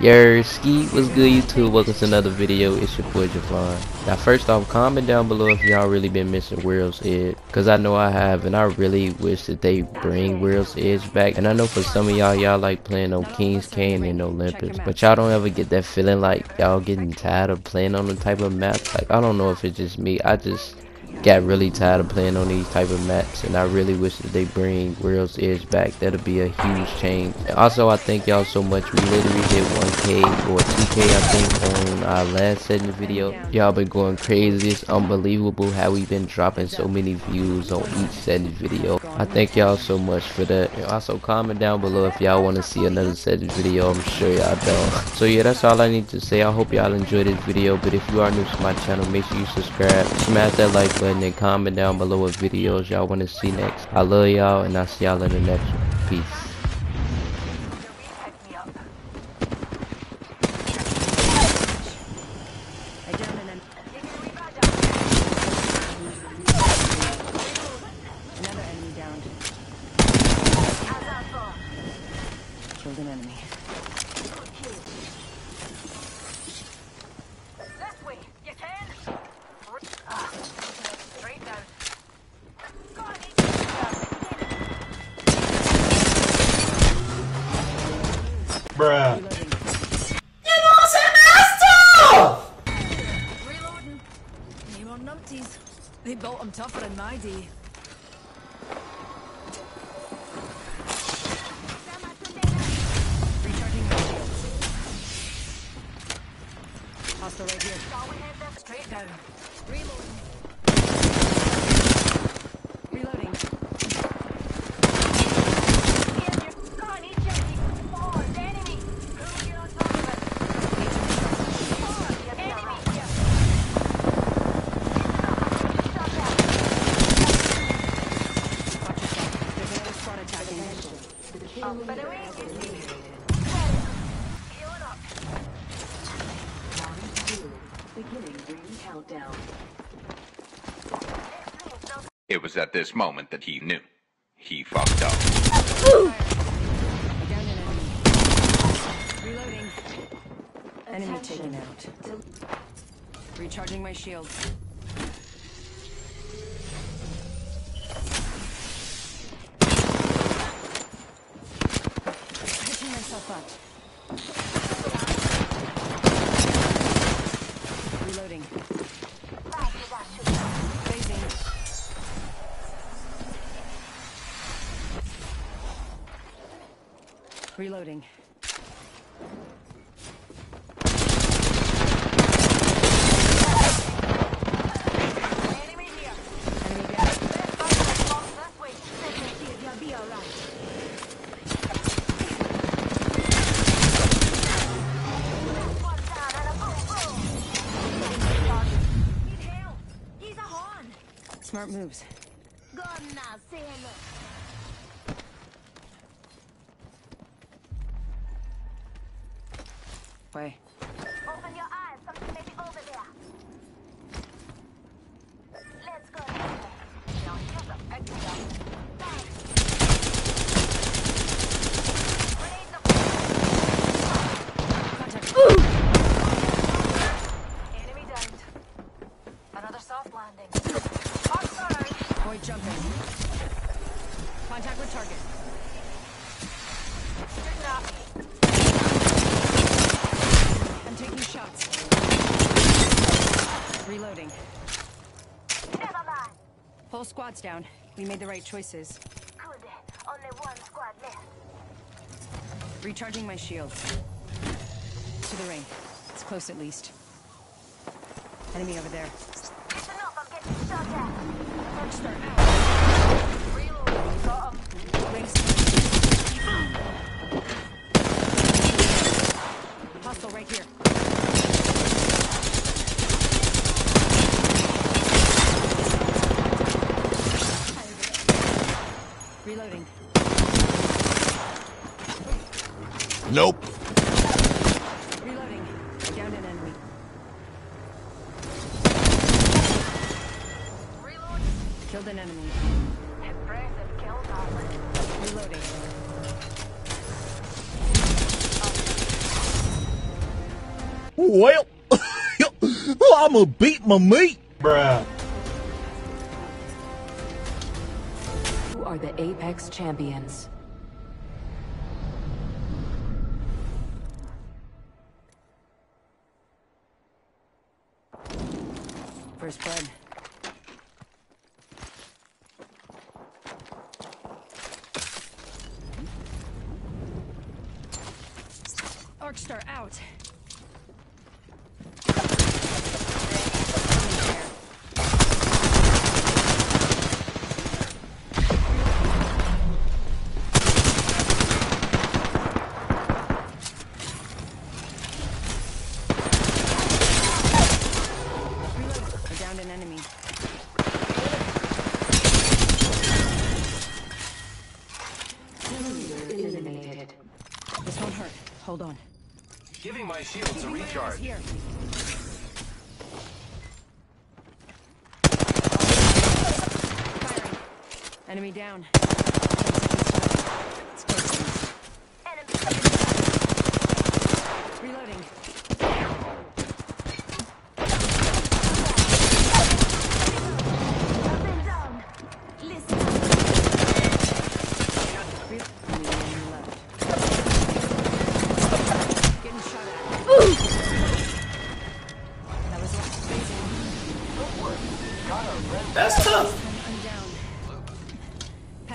Yer ski was good YouTube welcome to another video. It's your boy Javon. Now first off comment down below if y'all really been missing World's Edge cause I know I have and I really wish that they bring World's Edge back. And I know for some of y'all y'all like playing on Kings Canyon and Olympus but y'all don't ever get that feeling like y'all getting tired of playing on the type of maps like I don't know if it's just me. I just got really tired of playing on these type of maps and I really wish that they bring World's Edge back. That'll be a huge change. Also, I thank y'all so much. We literally hit 1k or 2k I think on our last setting video. Y'all been going crazy. It's unbelievable how we've been dropping so many views on each setting video. I thank y'all so much for that. Also comment down below if y'all want to see another setting video. I'm sure y'all don't. So yeah, that's all I need to say. I hope y'all enjoyed this video. But if you are new to my channel, make sure you subscribe. Smash that like button and comment down below what videos y'all want to see next. I love y'all and I'll see y'all in the next one. Peace. Hostile right here. Straight down. Reloading. At this moment that he knew. He fucked up. Enemy taken out. Recharging my shields. Pitching myself up. Reloading. Phasing. Reloading. Enemy down. Smart moves. Way. Open your eyes, something may be over there. Let's go. Now here's a pet shop. Thanks. Grenade the Contact. enemy downed. Another soft landing. Hostile. Boy jumping. Contact with target. Shooting up. I'm taking shots. Reloading. Never mind. Whole squad's down. We made the right choices. Good. Only one squad left. Recharging my shield. To the ring. It's close at least. Enemy over there. Listen up, I'm getting shot at. Mark start Hostile right here. Reloading. Nope. Reloading. I downed an enemy. Reload. Killed an enemy. Impressive kill, Darwin. Reloading. Well, I'ma beat my meat. Bruh. Who are the Apex champions? First blood. Arcstar out. I downed an enemy. Eliminated. This won't hurt. Hold on. Giving my shields a recharge. Here. Firing. Enemy down.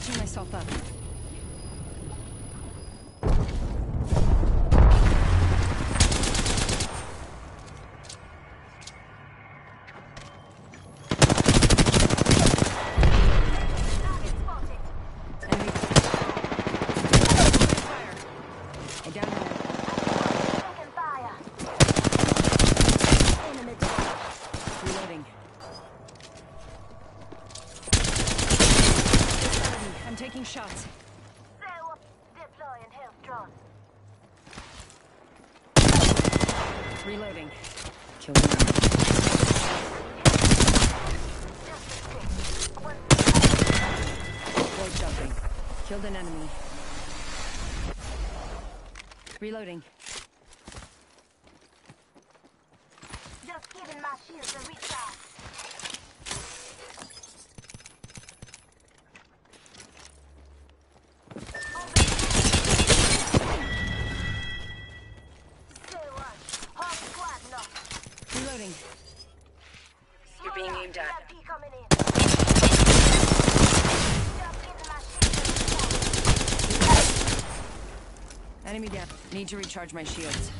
Jardim assaltado. Killed an enemy. Reloading. Just giving my shields a recharge. Say what? Whole squad knocked. Reloading. You're being aimed at. EMP coming in. Just giving my shields a recharge. Enemy down. Need to recharge my shields.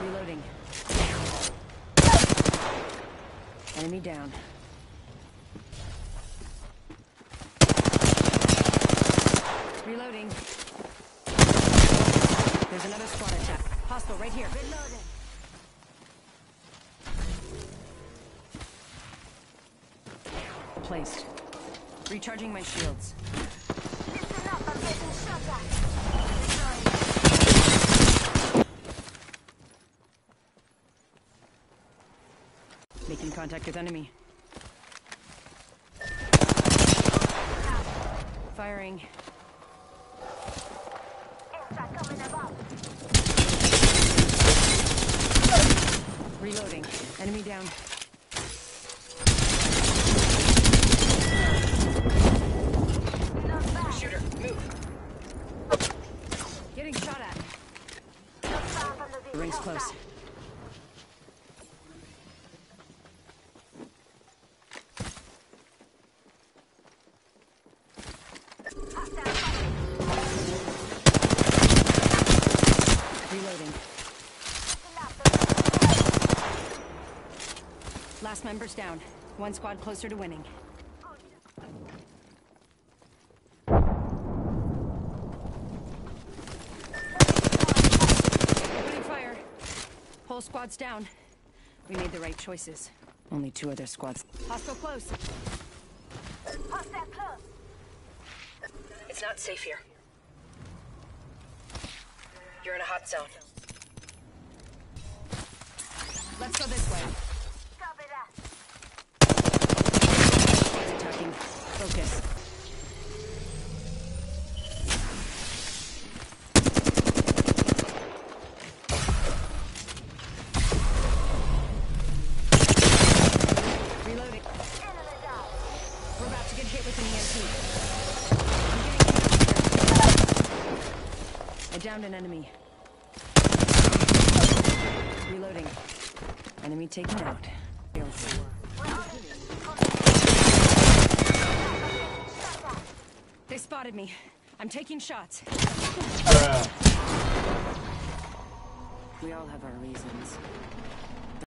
Reloading. Enemy down. Reloading. There's another squad attack. Hostile right here. Reloading. Placed. Recharging my shields. Listen up, I'm getting shot at. Making contact with enemy. Firing. Reloading. Enemy down. Not bad. Shooter, move. Getting shot at. Not far from the The ring's close. Reloading. Last member's down. One squad closer to winning. Opening fire. Whole squad's down. We made the right choices. Only two other squads. Hostile close. Hostile close. It's not safe here. You're in a hot zone. Let's go this way. Downed an enemy. Reloading. Enemy taken out. They spotted me. I'm taking shots. We all have our reasons.